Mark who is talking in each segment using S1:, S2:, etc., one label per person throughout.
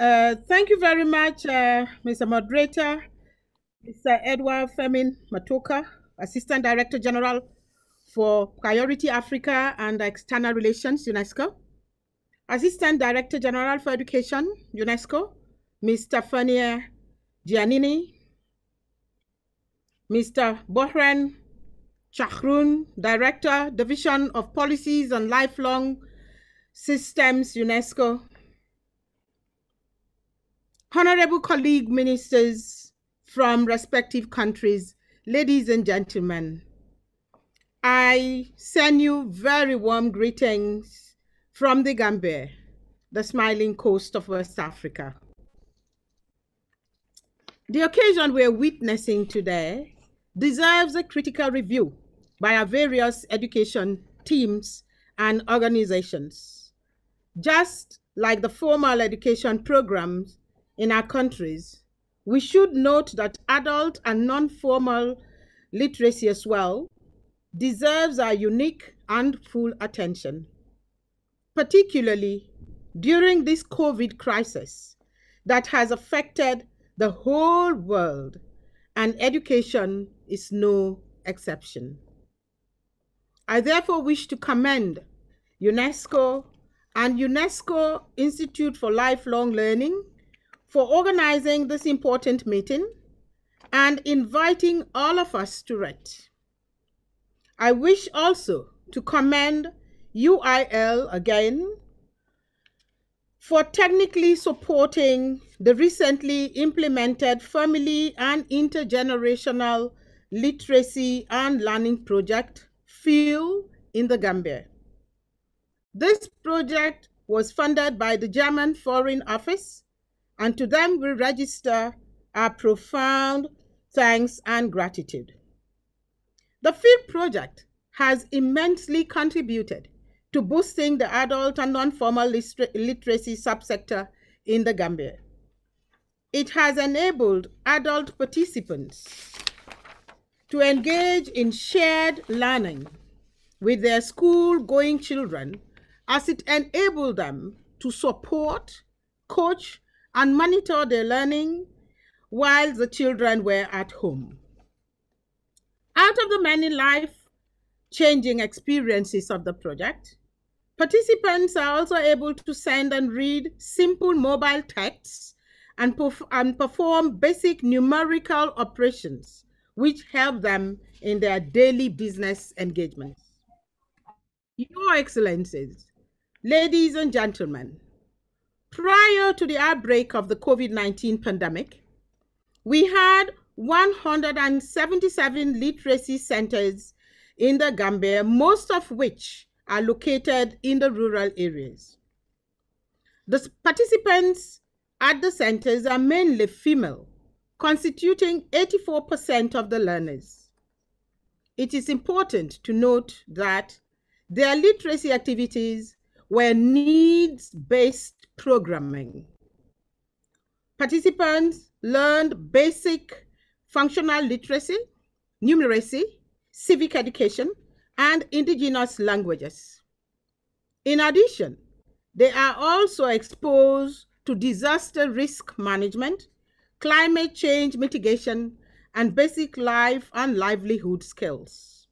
S1: Uh, thank you very much, uh, Mr. Moderator, Mr. Edward Firmin Matoko, Assistant Director General for Priority Africa and External Relations, UNESCO. Assistant Director General for Education, UNESCO, Mr. Fania Giannini, Mr. Borhene Chakroun, Director, Division of Policies and Lifelong Systems, UNESCO. Honorable colleague ministers from respective countries, ladies and gentlemen, I send you very warm greetings from the Gambia, the smiling coast of West Africa. The occasion we're witnessing today deserves a critical review by our various education teams and organizations. Just like the formal education programs in our countries, we should note that adult and non-formal literacy as well deserves our unique and full attention, particularly during this COVID crisis that has affected the whole world, and education is no exception. I therefore wish to commend UNESCO and UNESCO Institute for Lifelong Learning for organizing this important meeting and inviting all of us to it. I wish also to commend UIL again for technically supporting the recently implemented family and intergenerational literacy and learning project, FEEL, in the Gambia. This project was funded by the German Foreign Office, and to them we register our profound thanks and gratitude. The FEEL project has immensely contributed to boosting the adult and non-formal literacy subsector in the Gambia. It has enabled adult participants to engage in shared learning with their school-going children as it enabled them to support, coach, and monitor their learning while the children were at home. Out of the many life-changing experiences of the project, Participants are also able to send and read simple mobile texts and, perf and perform basic numerical operations, which help them in their daily business engagements. Your Excellencies, ladies and gentlemen, prior to the outbreak of the COVID-19 pandemic, we had 177 literacy centers in the Gambia, most of which are located in the rural areas. The participants at the centers are mainly female, constituting 84% of the learners. It is important to note that their literacy activities were needs-based programming. Participants learned basic functional literacy, numeracy, civic education, and indigenous languages. In addition, they are also exposed to disaster risk management, climate change mitigation, and basic life and livelihood skills.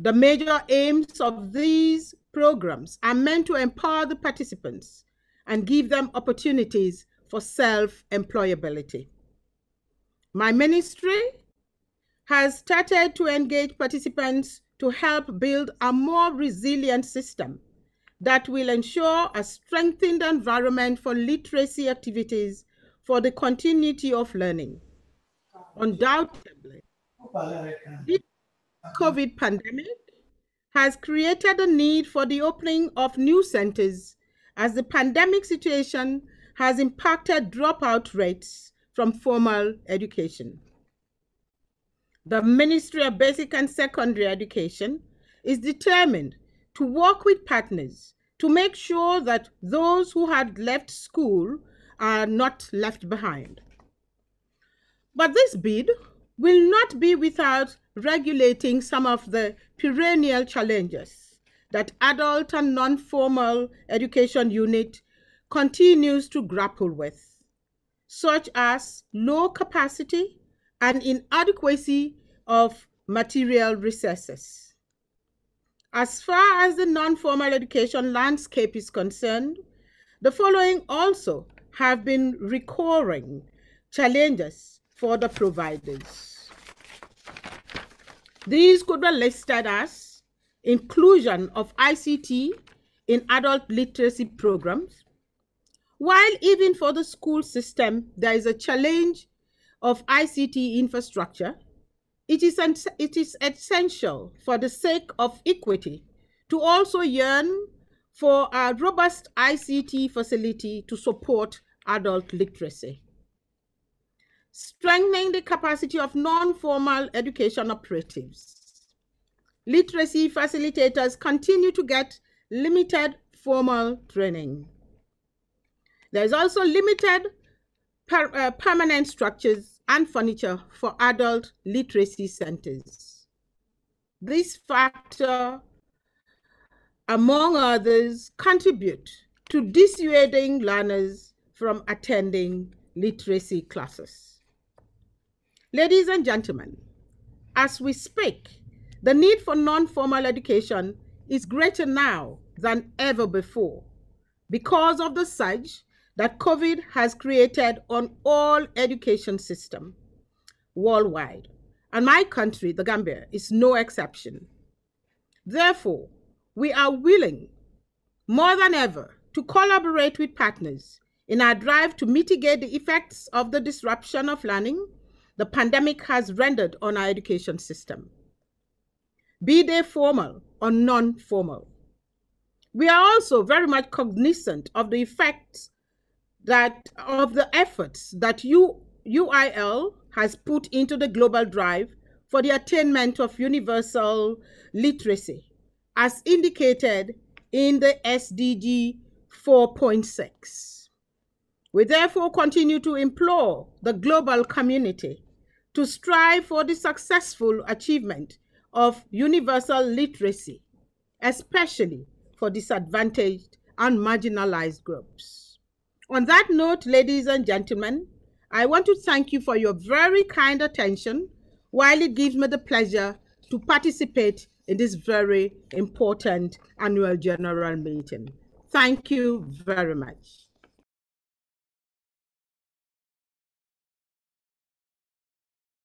S1: The major aims of these programs are meant to empower the participants and give them opportunities for self-employability. My ministry has started to engage participants to help build a more resilient system that will ensure a strengthened environment for literacy activities for the continuity of learning. Undoubtedly, the COVID pandemic has created a need for the opening of new centers as the pandemic situation has impacted dropout rates from formal education. The Ministry of Basic and Secondary Education is determined to work with partners to make sure that those who had left school are not left behind. But this bid will not be without regulating some of the perennial challenges that adult and non-formal education unit continues to grapple with, such as low capacity and inadequacy of material resources. As far as the non-formal education landscape is concerned, the following also have been recurring challenges for the providers. These could be listed as inclusion of ICT in adult literacy programs, while even for the school system, there is a challenge of ICT infrastructure, it is, it is essential for the sake of equity to also yearn for a robust ICT facility to support adult literacy. Strengthening the capacity of non-formal education operatives. Literacy facilitators continue to get limited formal training. There is also limited per, uh, permanent structures and furniture for adult literacy centers. This factor, among others, contribute to dissuading learners from attending literacy classes. Ladies and gentlemen, as we speak, the need for non-formal education is greater now than ever before because of the surge that COVID has created on all education system worldwide. And my country, the Gambia, is no exception. Therefore, we are willing more than ever to collaborate with partners in our drive to mitigate the effects of the disruption of learning the pandemic has rendered on our education system, be they formal or non-formal. We are also very much cognizant of the effects that of the efforts that U, UIL has put into the global drive for the attainment of universal literacy, as indicated in the SDG 4.6. We therefore continue to implore the global community to strive for the successful achievement of universal literacy, especially for disadvantaged and marginalized groups. On that note, ladies and gentlemen, I want to thank you for your very kind attention while it gives me the pleasure to participate in this very important annual general meeting. Thank you very much.